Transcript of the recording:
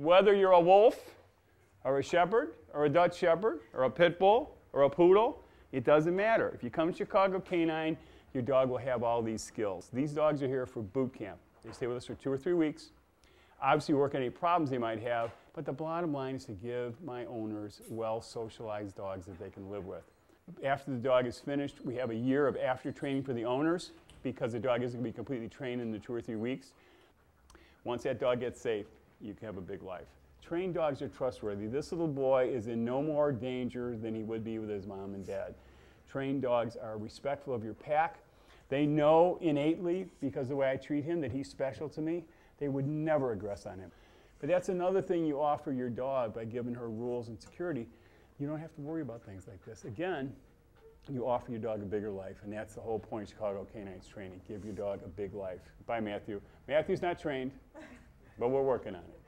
Whether you're a wolf, or a shepherd, or a Dutch shepherd, or a pit bull, or a poodle, it doesn't matter. If you come to Chicago Canine, your dog will have all these skills. These dogs are here for boot camp. They stay with us for two or three weeks. Obviously, work on any problems they might have, but the bottom line is to give my owners well socialized dogs that they can live with. After the dog is finished, we have a year of after training for the owners because the dog isn't going to be completely trained in the two or three weeks. Once that dog gets safe, you can have a big life. Trained dogs are trustworthy. This little boy is in no more danger than he would be with his mom and dad. Trained dogs are respectful of your pack. They know innately, because of the way I treat him, that he's special to me. They would never aggress on him. But that's another thing you offer your dog by giving her rules and security. You don't have to worry about things like this. Again, you offer your dog a bigger life, and that's the whole point of Chicago Canine's training. Give your dog a big life. Bye, Matthew. Matthew's not trained, but we're working on it.